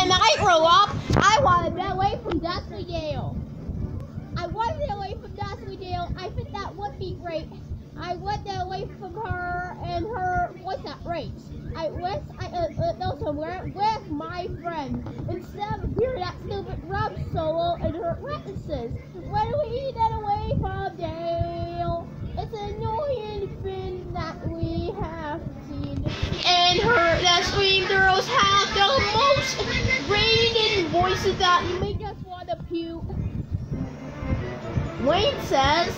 when I grow up, I want to get away from Dusty Dale. I want to get away from Dusty Dale. I think that would be great. I want to away from her and her, what's that, race. I wish I uh, uh, go somewhere with my friends instead of hearing that stupid drum solo and her references. Voices that make us want to puke. Wayne says,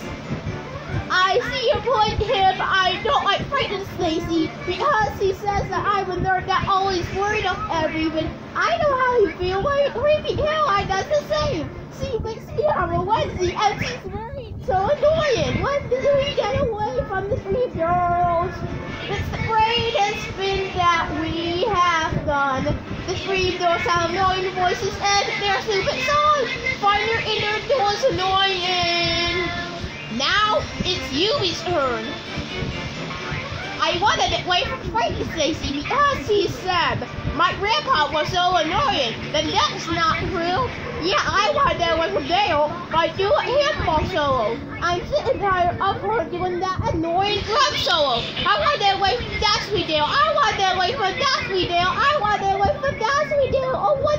I see your point but I don't like frightening Stacy because he says that I'm a nerd that always worried of everyone. I know how you feel. Why creepy Caroline does the same. She makes me have a Wednesday and she's very so annoying. When The three girls have annoying voices and their stupid songs. Find your inner doors annoying. Now it's Eubie's turn. I wanted it away from Frankie Stacy because he said my grandpa was so annoying. Then that's not true. Yeah, I wanted that away from Dale by doing a handball solo. I'm and tired of her doing that annoying drum solo. I wanted that away from Dusty Dale. I wanted it away from Dusty Dale. I wanted it away from Dusty Dale. Oh, that great?